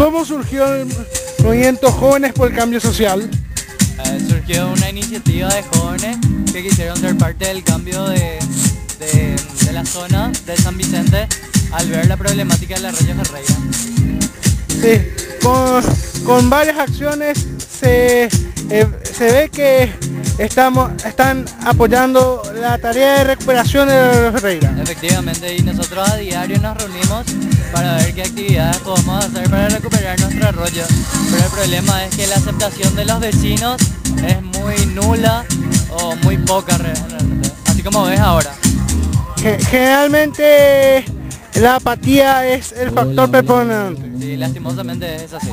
¿Cómo surgió el movimiento Jóvenes por el Cambio Social? Eh, surgió una iniciativa de jóvenes que quisieron ser parte del cambio de, de, de la zona de San Vicente al ver la problemática de la Arroyo Ferreira. Sí, con, con varias acciones se, eh, se ve que estamos, están apoyando la tarea de recuperación de la Ferreira. Efectivamente, y nosotros a diario nos reunimos para ver qué actividades podemos hacer para recuperar nuestro arroyo. Pero el problema es que la aceptación de los vecinos es muy nula o muy poca realmente. Así como ves ahora. Ge- Generalmente la apatía es el factor preponderante. Sí, lastimosamente es así.